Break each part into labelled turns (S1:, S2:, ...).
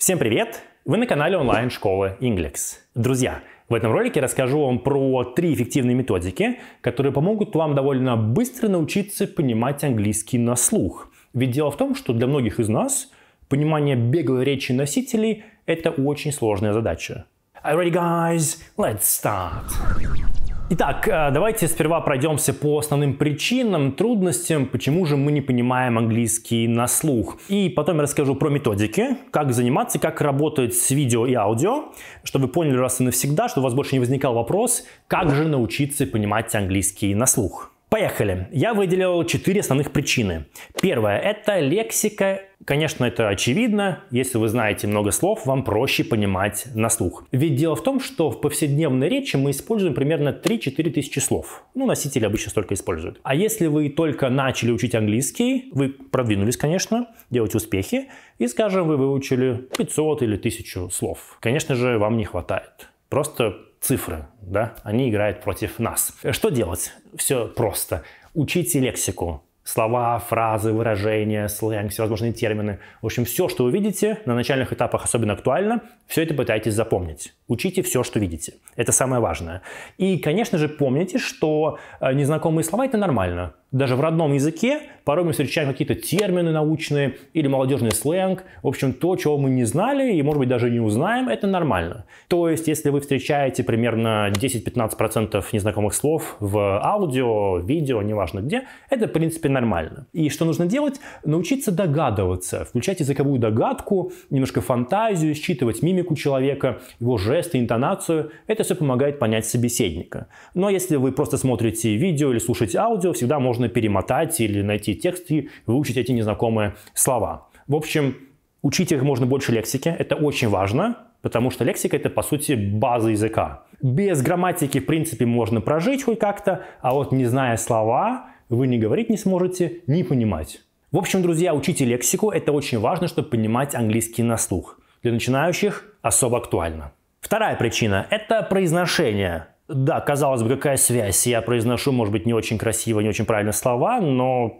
S1: Всем привет! Вы на канале онлайн-школы Inglex. Друзья, в этом ролике расскажу вам про три эффективные методики, которые помогут вам довольно быстро научиться понимать английский на слух. Ведь дело в том, что для многих из нас понимание беглой речи носителей – это очень сложная задача. Ready, guys? Let's start! Итак, э, давайте сперва пройдемся по основным причинам, трудностям, почему же мы не понимаем английский на слух. И потом я расскажу про методики, как заниматься, как работать с видео и аудио, чтобы вы поняли раз и навсегда, чтобы у вас больше не возникал вопрос, как же научиться понимать английский на слух. Поехали. Я выделил четыре основных причины. Первое – это лексика. Конечно, это очевидно. Если вы знаете много слов, вам проще понимать на слух. Ведь дело в том, что в повседневной речи мы используем примерно 3-4 тысячи слов. Ну, носители обычно столько используют. А если вы только начали учить английский, вы продвинулись, конечно, делаете успехи, и, скажем, вы выучили 500 или 1000 слов. Конечно же, вам не хватает. Просто цифры, да, они играют против нас. Что делать? Все просто. Учите лексику. Слова, фразы, выражения, сленг, всевозможные термины. В общем, все, что вы видите, на начальных этапах особенно актуально, все это пытайтесь запомнить. Учите все, что видите. Это самое важное. И, конечно же, помните, что э, незнакомые слова – это нормально. Даже в родном языке порой мы встречаем какие-то термины научные или молодежный сленг. В общем, то, чего мы не знали и, может быть, даже не узнаем, это нормально. То есть, если вы встречаете примерно 10-15% незнакомых слов в аудио, видео, неважно где, это, в принципе, нормально. И что нужно делать? Научиться догадываться, включать языковую догадку, немножко фантазию, считывать мимику человека, его жесты, интонацию. Это все помогает понять собеседника. Но если вы просто смотрите видео или слушаете аудио, всегда можно можно перемотать или найти текст и выучить эти незнакомые слова. В общем, учить их можно больше лексики. Это очень важно, потому что лексика это, по сути, база языка. Без грамматики, в принципе, можно прожить хоть как-то, а вот не зная слова, вы ни говорить не сможете, ни понимать. В общем, друзья, учите лексику. Это очень важно, чтобы понимать английский на слух. Для начинающих особо актуально. Вторая причина – это произношение. Да, казалось бы, какая связь? Я произношу, может быть, не очень красиво, не очень правильно слова, но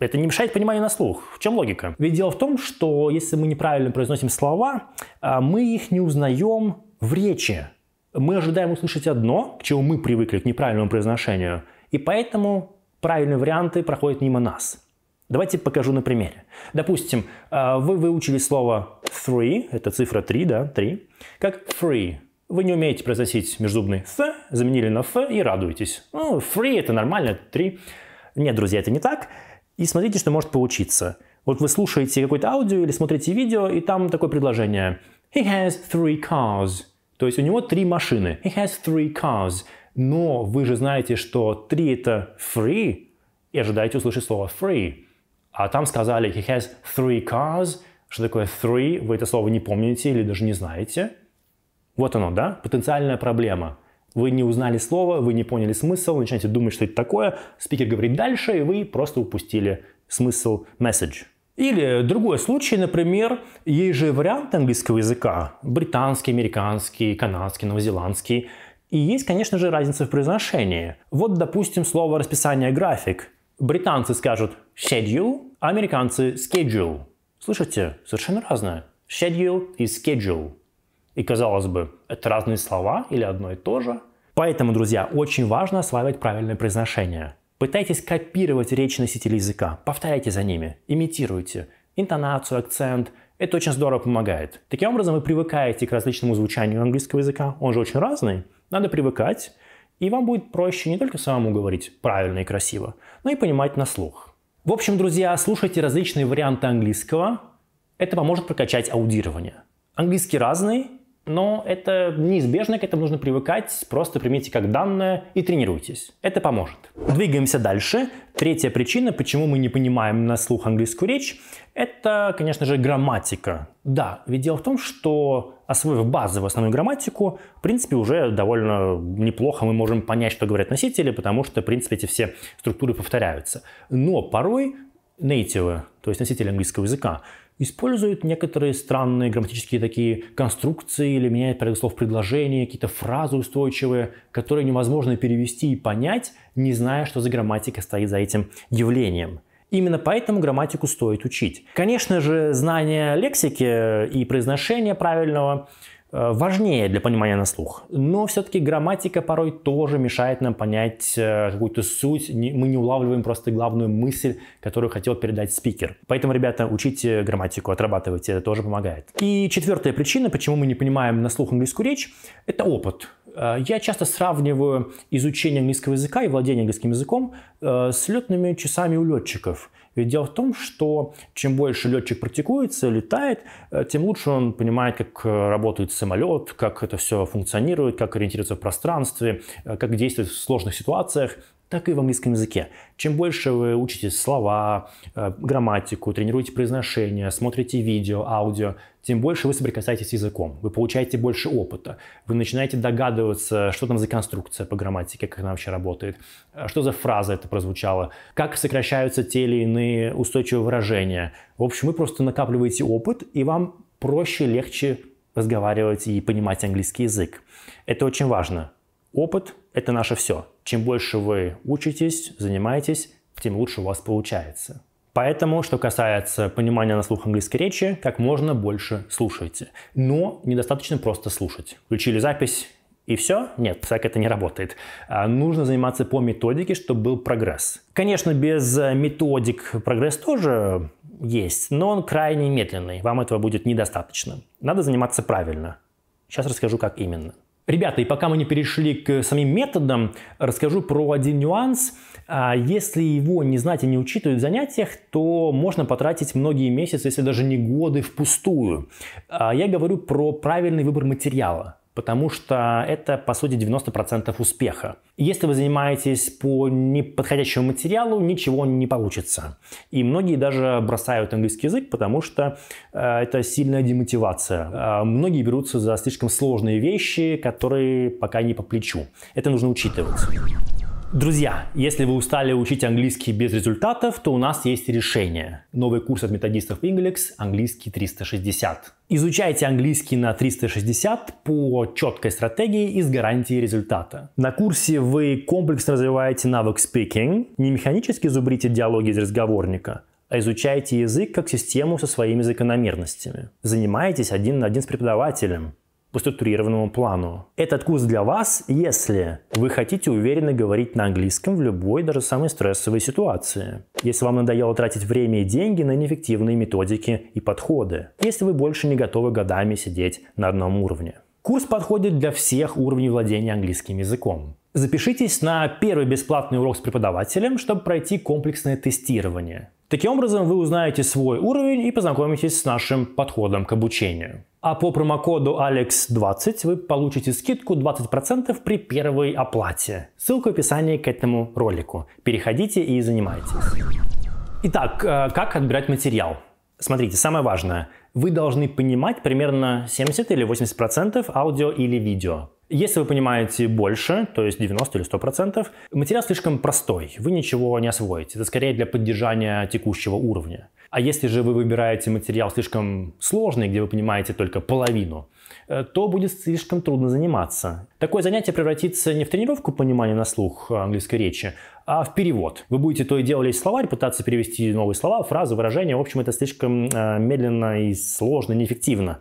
S1: это не мешает пониманию на слух. В чем логика? Ведь дело в том, что если мы неправильно произносим слова, а, мы их не узнаем в речи. Мы ожидаем услышать одно, к чему мы привыкли, к неправильному произношению, и поэтому правильные варианты проходят мимо нас. Давайте покажу на примере. Допустим, а, вы выучили слово three, это цифра 3, да, 3, как free – вы не умеете произносить межзубный «th», заменили на «ф» и радуетесь. Ну, free – это нормально, три. Нет, друзья, это не так. И смотрите, что может получиться. Вот вы слушаете какое-то аудио или смотрите видео, и там такое предложение. He has three cars. То есть у него три машины. He has three cars. Но вы же знаете, что три это free, и ожидаете услышать слово free. А там сказали he has three cars. Что такое three? Вы это слово не помните или даже не знаете. Вот оно, да, потенциальная проблема. Вы не узнали слово, вы не поняли смысл, начинаете думать, что это такое, спикер говорит дальше, и вы просто упустили смысл message. Или другой случай, например, есть же вариант английского языка, британский, американский, канадский, новозеландский. И есть, конечно же, разница в произношении. Вот, допустим, слово расписание график. Британцы скажут schedule, а американцы schedule. Слышите? Совершенно разное. Schedule и schedule. И казалось бы, это разные слова или одно и то же. Поэтому, друзья, очень важно осваивать правильное произношение. Пытайтесь копировать речь носителей языка, повторяйте за ними, имитируйте интонацию, акцент. Это очень здорово помогает. Таким образом, вы привыкаете к различному звучанию английского языка. Он же очень разный. Надо привыкать, и вам будет проще не только самому говорить правильно и красиво, но и понимать на слух. В общем, друзья, слушайте различные варианты английского. Это поможет прокачать аудирование. Английский разный, но это неизбежно, к этому нужно привыкать, просто примите как данное и тренируйтесь. Это поможет. Двигаемся дальше. Третья причина, почему мы не понимаем на слух английскую речь, это, конечно же, грамматика. Да, ведь дело в том, что освоив базовую основную грамматику, в принципе, уже довольно неплохо мы можем понять, что говорят носители, потому что, в принципе, эти все структуры повторяются. Но порой нейтивы, то есть носители английского языка, используют некоторые странные грамматические такие конструкции или меняют порядок слов предложения, какие-то фразы устойчивые, которые невозможно перевести и понять, не зная, что за грамматика стоит за этим явлением. Именно поэтому грамматику стоит учить. Конечно же, знание лексики и произношения правильного важнее для понимания на слух. Но все-таки грамматика порой тоже мешает нам понять э, какую-то суть. Мы не улавливаем просто главную мысль, которую хотел передать спикер. Поэтому, ребята, учите грамматику, отрабатывайте, это тоже помогает. И четвертая причина, почему мы не понимаем на слух английскую речь, это опыт. Э, я часто сравниваю изучение английского языка и владение английским языком с летными часами у летчиков. Ведь дело в том, что чем больше летчик практикуется, летает, э, тем лучше он понимает, как э, работает самолет, как это все функционирует, как ориентироваться в пространстве, э, как действовать в сложных ситуациях так и в английском языке. Чем больше вы учите слова, э, грамматику, тренируете произношение, смотрите видео, аудио, тем больше вы соприкасаетесь с языком. Вы получаете больше опыта. Вы начинаете догадываться, что там за конструкция по грамматике, как она вообще работает, э, что за фраза это прозвучала, как сокращаются те или иные устойчивые выражения. В общем, вы просто накапливаете опыт, и вам проще, легче разговаривать и понимать английский язык. Это очень важно. Опыт – это наше все. Чем больше вы учитесь, занимаетесь, тем лучше у вас получается. Поэтому, что касается понимания на слух английской речи, как можно больше слушайте. Но недостаточно просто слушать. Включили запись и все? Нет, так это не работает. А нужно заниматься по методике, чтобы был прогресс. Конечно, без методик прогресс тоже есть, но он крайне медленный. Вам этого будет недостаточно. Надо заниматься правильно. Сейчас расскажу, как именно. Ребята, и пока мы не перешли к самим методам, расскажу про один нюанс. А, если его не знать и не учитывать в занятиях, то можно потратить многие месяцы, если даже не годы, впустую. А, я говорю про правильный выбор материала потому что это, по сути, 90% успеха. Если вы занимаетесь по неподходящему материалу, ничего не получится. И многие даже бросают английский язык, потому что э, это сильная демотивация. Э, многие берутся за слишком сложные вещи, которые пока не по плечу. Это нужно учитывать. Друзья, если вы устали учить английский без результатов, то у нас есть решение. Новый курс от методистов Inglex «Английский 360». Изучайте английский на 360 по четкой стратегии и с гарантией результата. На курсе вы комплексно развиваете навык speaking, не механически зубрите диалоги из разговорника, а изучайте язык как систему со своими закономерностями. Занимаетесь один на один с преподавателем по структурированному плану. Этот курс для вас, если вы хотите уверенно говорить на английском в любой, даже самой стрессовой ситуации. Если вам надоело тратить время и деньги на неэффективные методики и подходы. Если вы больше не готовы годами сидеть на одном уровне. Курс подходит для всех уровней владения английским языком. Запишитесь на первый бесплатный урок с преподавателем, чтобы пройти комплексное тестирование. Таким образом, вы узнаете свой уровень и познакомитесь с нашим подходом к обучению. А по промокоду ALEX20 вы получите скидку 20% при первой оплате. Ссылка в описании к этому ролику. Переходите и занимайтесь. Итак, э, как отбирать материал? Смотрите, самое важное. Вы должны понимать примерно 70 или 80% аудио или видео. Если вы понимаете больше, то есть 90 или 100%, материал слишком простой, вы ничего не освоите. Это скорее для поддержания текущего уровня. А если же вы выбираете материал слишком сложный, где вы понимаете только половину, э, то будет слишком трудно заниматься. Такое занятие превратится не в тренировку понимания на слух английской речи, а в перевод. Вы будете то и дело лезть в словарь, пытаться перевести новые слова, фразы, выражения. В общем, это слишком э, медленно и сложно, неэффективно.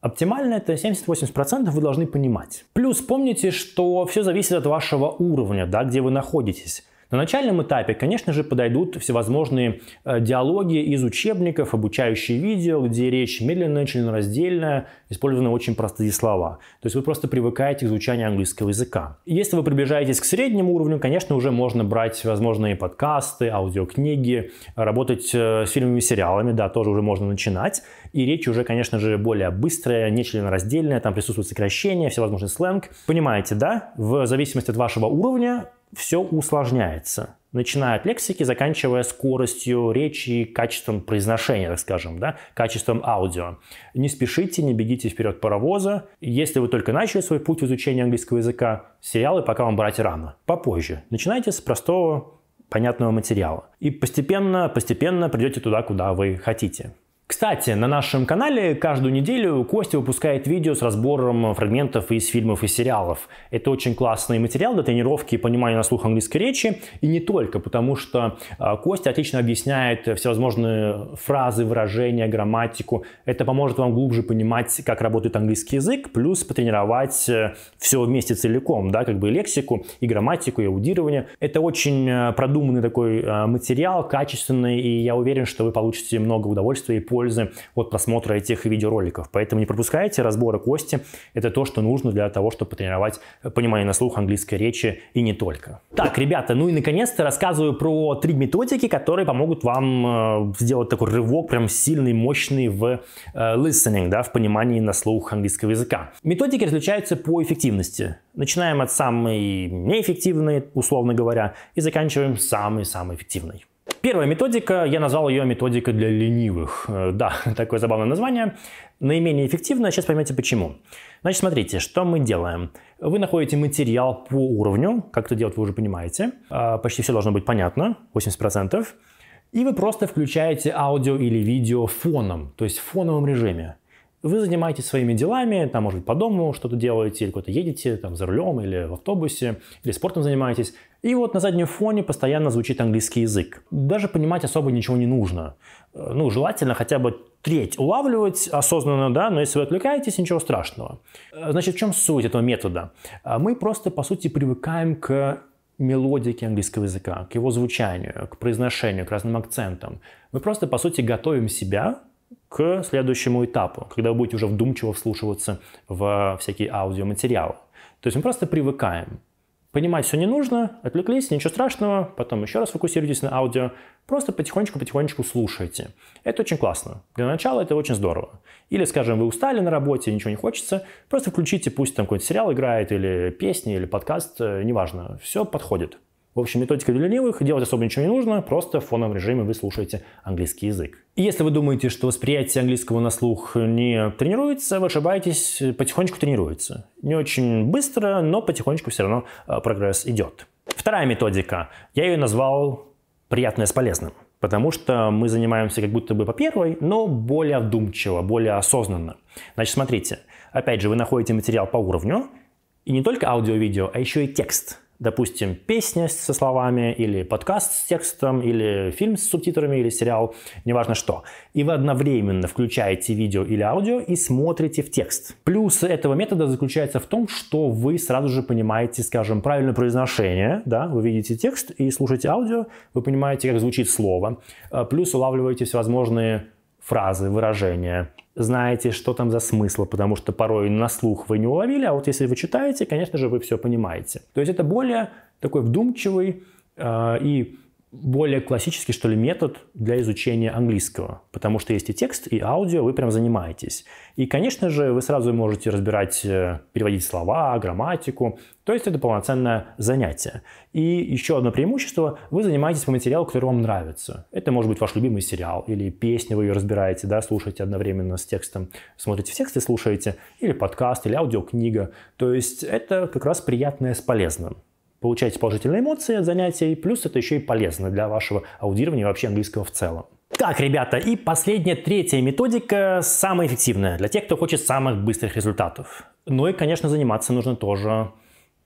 S1: Оптимально это 70-80% вы должны понимать. Плюс помните, что все зависит от вашего уровня, да, где вы находитесь. На начальном этапе, конечно же, подойдут всевозможные э, диалоги из учебников, обучающие видео, где речь медленная, членораздельная, использованы очень простые слова. То есть вы просто привыкаете к изучанию английского языка. Если вы приближаетесь к среднему уровню, конечно, уже можно брать всевозможные подкасты, аудиокниги, работать э, с фильмами и сериалами, да, тоже уже можно начинать. И речь уже, конечно же, более быстрая, не членораздельная, там присутствует сокращение, всевозможный сленг. Понимаете, да? В зависимости от вашего уровня все усложняется. Начиная от лексики, заканчивая скоростью речи, качеством произношения, так скажем, да, качеством аудио. Не спешите, не бегите вперед паровоза. Если вы только начали свой путь в изучении английского языка, сериалы пока вам брать рано. Попозже. Начинайте с простого, понятного материала. И постепенно, постепенно придете туда, куда вы хотите. Кстати, на нашем канале каждую неделю Костя выпускает видео с разбором фрагментов из фильмов и сериалов. Это очень классный материал для тренировки и понимания на слух английской речи. И не только, потому что а, Костя отлично объясняет всевозможные фразы, выражения, грамматику. Это поможет вам глубже понимать, как работает английский язык, плюс потренировать э, все вместе целиком, да, как бы и лексику, и грамматику, и аудирование. Это очень э, продуманный такой э, материал, качественный, и я уверен, что вы получите много удовольствия и пользы пользы от просмотра этих видеороликов. Поэтому не пропускайте разборы кости. Это то, что нужно для того, чтобы потренировать понимание на слух английской речи и не только. Так, ребята, ну и наконец-то рассказываю про три методики, которые помогут вам э, сделать такой рывок прям сильный, мощный в э, listening, да, в понимании на слух английского языка. Методики различаются по эффективности. Начинаем от самой неэффективной, условно говоря, и заканчиваем самой-самой эффективной. Первая методика, я назвал ее методика для ленивых. Э, да, такое забавное название. Наименее эффективная, сейчас поймете почему. Значит, смотрите, что мы делаем. Вы находите материал по уровню, как это делать вы уже понимаете. А, почти все должно быть понятно, 80%. И вы просто включаете аудио или видео фоном, то есть в фоновом режиме. Вы занимаетесь своими делами, там, может быть, по дому что-то делаете, или куда-то едете, там, за рулем, или в автобусе, или спортом занимаетесь. И вот на заднем фоне постоянно звучит английский язык. Даже понимать особо ничего не нужно. Э, ну, желательно хотя бы треть улавливать осознанно, да, но если вы отвлекаетесь, ничего страшного. Э, значит, в чем суть этого метода? Э, мы просто, по сути, привыкаем к мелодике английского языка, к его звучанию, к произношению, к разным акцентам. Мы просто, по сути, готовим себя к следующему этапу, когда вы будете уже вдумчиво вслушиваться в всякие аудиоматериалы. То есть мы просто привыкаем. Понимать все не нужно, отвлеклись, ничего страшного, потом еще раз фокусируйтесь на аудио, просто потихонечку-потихонечку слушайте. Это очень классно. Для начала это очень здорово. Или, скажем, вы устали на работе, ничего не хочется, просто включите, пусть там какой-то сериал играет, или песни, или подкаст, э, неважно, все подходит. В общем, методика для ленивых, делать особо ничего не нужно, просто в фоновом режиме вы слушаете английский язык. И если вы думаете, что восприятие английского на слух не тренируется, вы ошибаетесь, потихонечку тренируется. Не очень быстро, но потихонечку все равно а, прогресс идет. Вторая методика, я ее назвал «приятное с полезным». Потому что мы занимаемся как будто бы по первой, но более вдумчиво, более осознанно. Значит, смотрите, опять же, вы находите материал по уровню, и не только аудио-видео, а еще и текст допустим, песня со словами, или подкаст с текстом, или фильм с субтитрами, или сериал, неважно что. И вы одновременно включаете видео или аудио и смотрите в текст. Плюс этого метода заключается в том, что вы сразу же понимаете, скажем, правильное произношение, да, вы видите текст и слушаете аудио, вы понимаете, как звучит слово, а плюс улавливаете всевозможные фразы, выражения, знаете, что там за смысл, потому что порой на слух вы не уловили, а вот если вы читаете, конечно же, вы все понимаете. То есть это более такой вдумчивый э, и более классический, что ли, метод для изучения английского, потому что есть и текст, и аудио, вы прям занимаетесь. И, конечно же, вы сразу можете разбирать, э, переводить слова, грамматику, то есть это полноценное занятие. И еще одно преимущество, вы занимаетесь по материалу, который вам нравится. Это может быть ваш любимый сериал, или песня, вы ее разбираете, да, слушаете одновременно с текстом, смотрите в текст и слушаете, или подкаст, или аудиокнига. То есть это как раз приятное с полезным получаете положительные эмоции от занятий, плюс это еще и полезно для вашего аудирования вообще английского в целом. Так, ребята, и последняя, третья методика, самая эффективная для тех, кто хочет самых быстрых результатов. Ну и, конечно, заниматься нужно тоже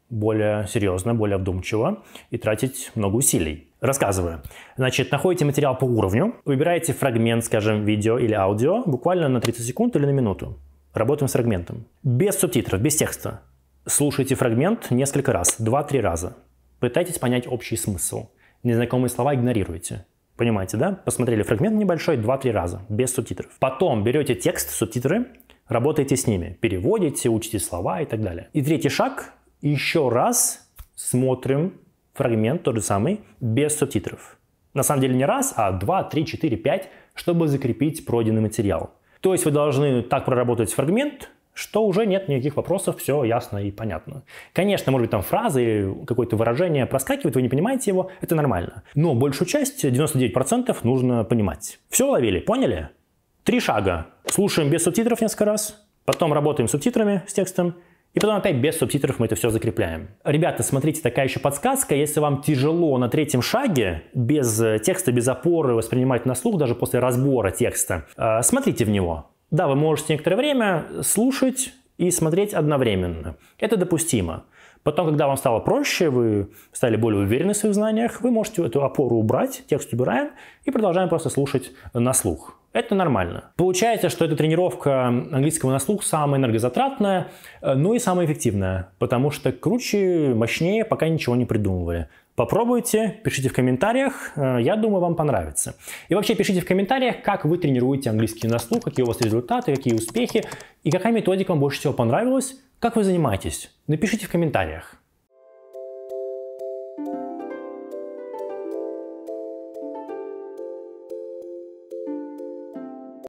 S1: более серьезно, более вдумчиво и тратить много усилий. Рассказываю. Значит, находите материал по уровню, выбираете фрагмент, скажем, видео или аудио, буквально на 30 секунд или на минуту. Работаем с фрагментом. Без субтитров, без текста. Слушайте фрагмент несколько раз, два-три раза. Пытайтесь понять общий смысл. Незнакомые слова игнорируйте. Понимаете, да? Посмотрели фрагмент небольшой два-три раза, без субтитров. Потом берете текст, субтитры, работаете с ними, переводите, учите слова и так далее. И третий шаг, еще раз смотрим фрагмент тот же самый, без субтитров. На самом деле не раз, а два, три, четыре, пять, чтобы закрепить пройденный материал. То есть вы должны так проработать фрагмент, что уже нет никаких вопросов, все ясно и понятно. Конечно, может быть, там фразы или какое-то выражение проскакивает, вы не понимаете его, это нормально. Но большую часть, 99%, нужно понимать. Все ловили, поняли? Три шага. Слушаем без субтитров несколько раз, потом работаем с субтитрами, с текстом, И потом опять без субтитров мы это все закрепляем. Ребята, смотрите, такая еще подсказка. Если вам тяжело на третьем шаге, без текста, без опоры воспринимать на слух, даже после разбора текста, э, смотрите в него. Да, вы можете некоторое время слушать и смотреть одновременно. Это допустимо. Потом, когда вам стало проще, вы стали более уверены в своих знаниях, вы можете эту опору убрать, текст убираем и продолжаем просто слушать на слух. Это нормально. Получается, что эта тренировка английского на слух самая энергозатратная, э, но и самая эффективная, потому что круче, мощнее пока ничего не придумывали. Попробуйте, пишите в комментариях, э, я думаю, вам понравится. И вообще пишите в комментариях, как вы тренируете английский на слух, какие у вас результаты, какие успехи, и какая методика вам больше всего понравилась, как вы занимаетесь? Напишите в комментариях.